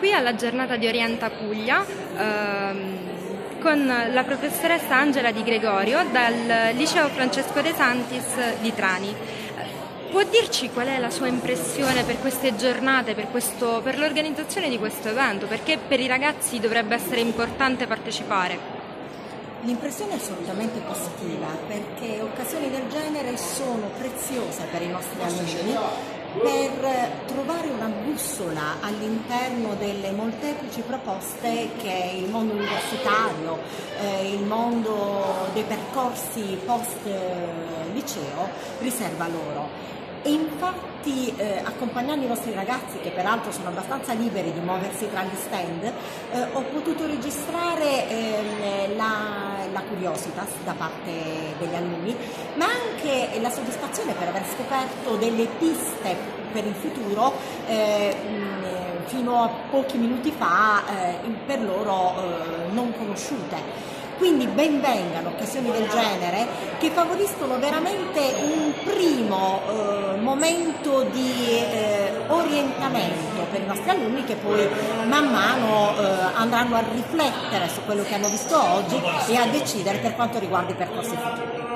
qui alla giornata di Orienta Puglia ehm, con la professoressa Angela Di Gregorio dal liceo Francesco De Santis di Trani. Può dirci qual è la sua impressione per queste giornate, per, questo, per l'organizzazione di questo evento? Perché per i ragazzi dovrebbe essere importante partecipare? L'impressione è assolutamente positiva perché occasioni del genere sono preziose per i nostri alunni per trovare una bussola all'interno delle molteplici proposte che il mondo universitario, eh, il mondo dei percorsi post liceo riserva loro. E infatti eh, accompagnando i nostri ragazzi, che peraltro sono abbastanza liberi di muoversi tra gli stand, eh, ho potuto registrare eh, la, la curiosità da parte degli alunni, ma anche la soddisfazione per aver scoperto delle piste per il futuro eh, fino a pochi minuti fa eh, per loro eh, non conosciute. Quindi benvengano occasioni del genere che favoriscono veramente un primo eh, momento di eh, orientamento per i nostri alunni che poi man mano eh, andranno a riflettere su quello che hanno visto oggi e a decidere per quanto riguarda i percorsi futuri.